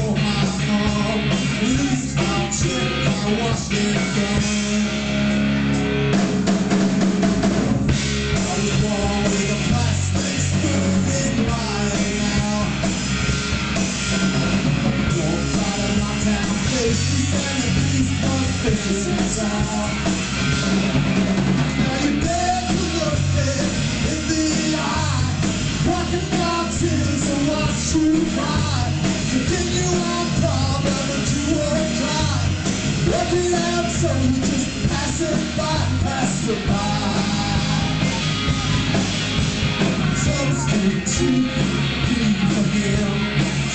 for my. At least I'll check my washing Working out soldiers passing by, passing by. Substitute me for him.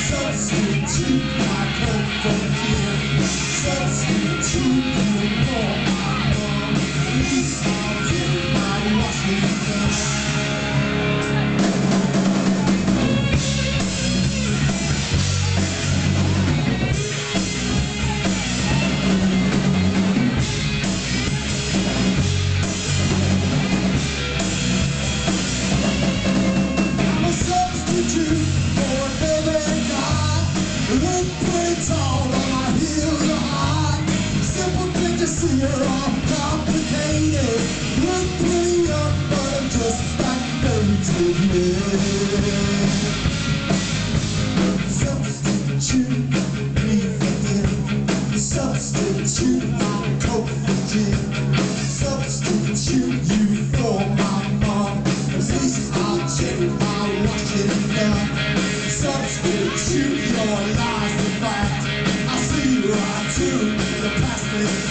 Substitute are all complicated. Young, but I'm just. Substitute me for. Substitute my Jim. Substitute you for my mom. At least I'll my. Substitute your lies fact. I see the plastic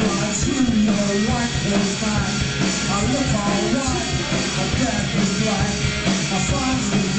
realize you. know what is I look alright, my death is like I find